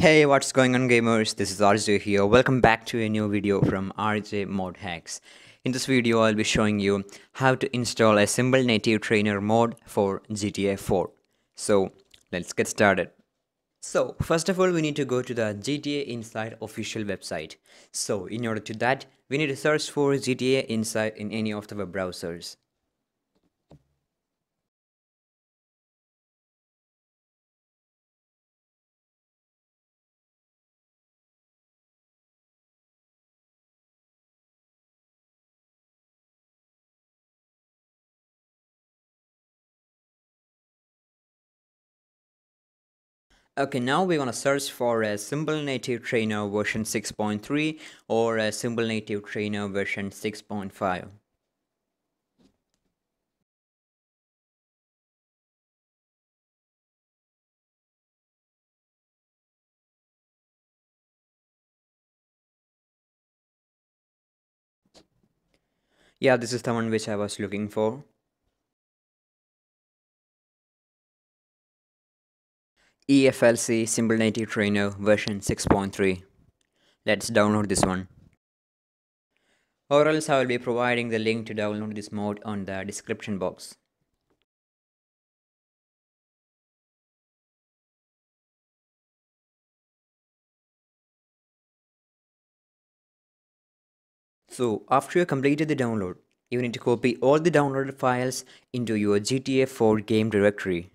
Hey, what's going on gamers? This is RJ here. Welcome back to a new video from RJ Mod Hacks. In this video, I'll be showing you how to install a simple native trainer mod for GTA 4. So, let's get started. So, first of all, we need to go to the GTA Inside official website. So, in order to that, we need to search for GTA Inside in any of the web browsers. Okay, now we're gonna search for a simple native trainer version 6.3 or a simple native trainer version 6.5. Yeah, this is the one which I was looking for. EFLC Simple Native Trainer version 6.3. Let's download this one. Or else I will be providing the link to download this mod on the description box. So after you completed the download, you need to copy all the downloaded files into your GTA 4 game directory.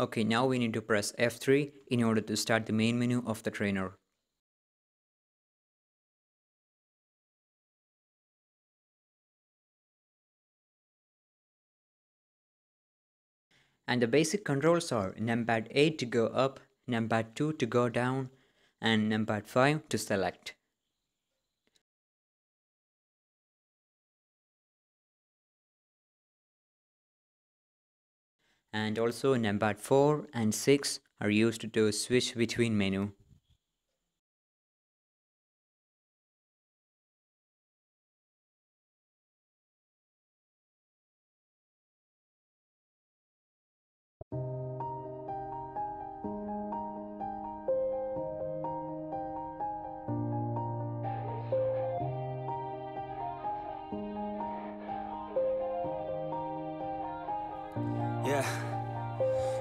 Okay, now we need to press F3 in order to start the main menu of the trainer. And the basic controls are numpad 8 to go up, numpad 2 to go down, and numpad 5 to select. And also number 4 and 6 are used to switch between menu. Yeah.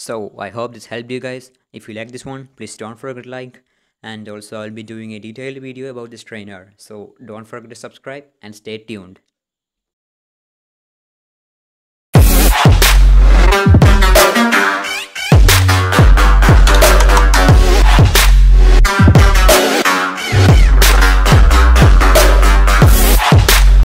So I hope this helped you guys. If you like this one, please don't forget to like. And also I'll be doing a detailed video about this trainer. So don't forget to subscribe and stay tuned.